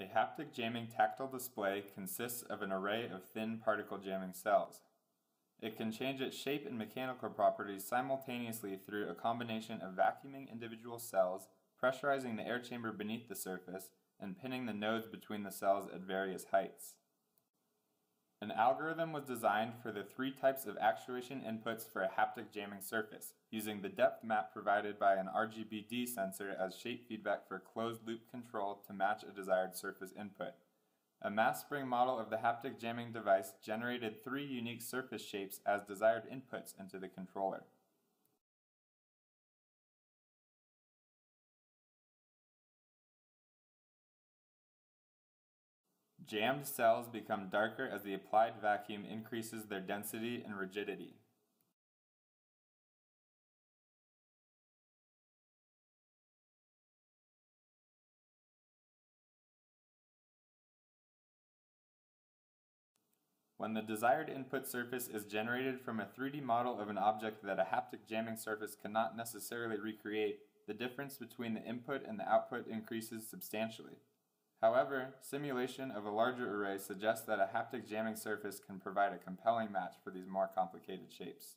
A haptic jamming tactile display consists of an array of thin particle jamming cells. It can change its shape and mechanical properties simultaneously through a combination of vacuuming individual cells, pressurizing the air chamber beneath the surface, and pinning the nodes between the cells at various heights. An algorithm was designed for the three types of actuation inputs for a haptic jamming surface, using the depth map provided by an RGBD sensor as shape feedback for closed loop control to match a desired surface input. A mass spring model of the haptic jamming device generated three unique surface shapes as desired inputs into the controller. Jammed cells become darker as the applied vacuum increases their density and rigidity. When the desired input surface is generated from a 3D model of an object that a haptic jamming surface cannot necessarily recreate, the difference between the input and the output increases substantially. However, simulation of a larger array suggests that a haptic jamming surface can provide a compelling match for these more complicated shapes.